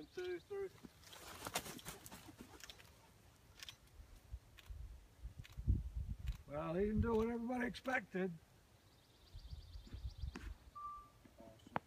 One, two, three. Well, he didn't do what everybody expected.